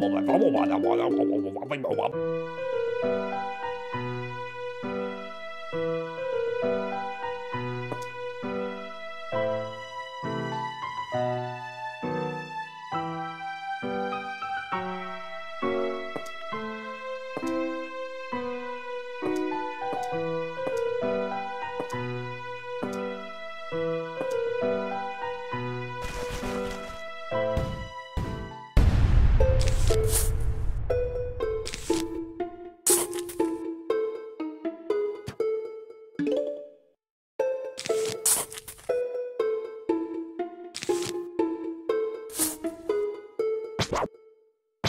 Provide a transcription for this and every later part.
Bố bà bố bà bố bà bố bà bố bà bố bà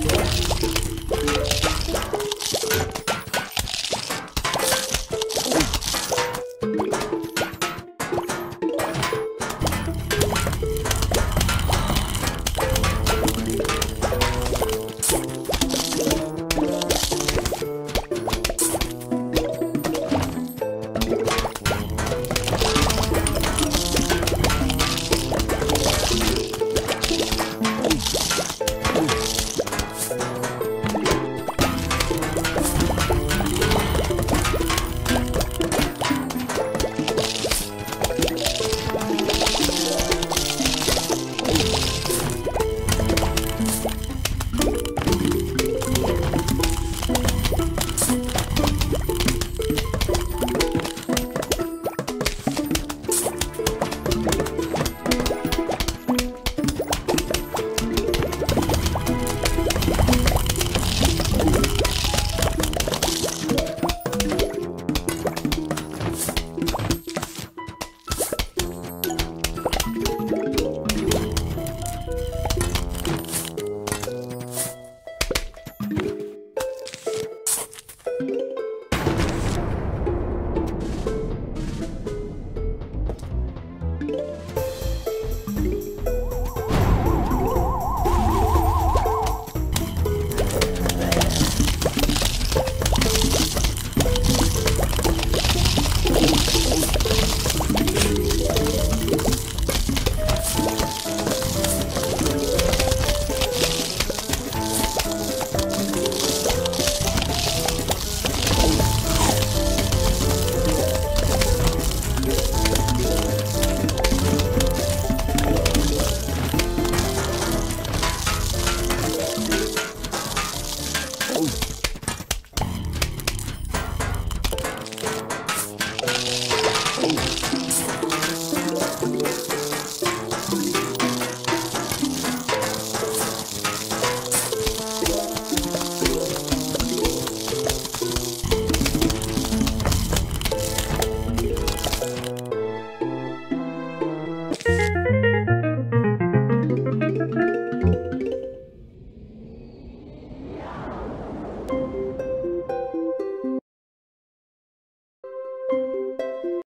Yeah.